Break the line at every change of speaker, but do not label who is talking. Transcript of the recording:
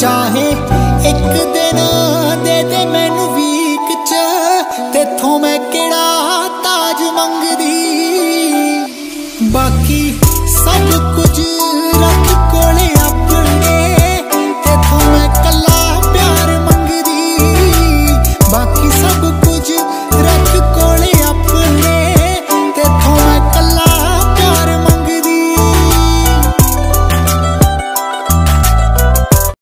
ਚਾਹੇ ਇੱਕ ਦਿਨ ਦੇ ਦੇ ਮੈਨੂੰ ਵੀਕ ਚ ਤੇਥੋਂ ਮੈਂ ਕਿਹੜਾ ਤਾਜ ਮੰਗਦੀ? ਬਾਕੀ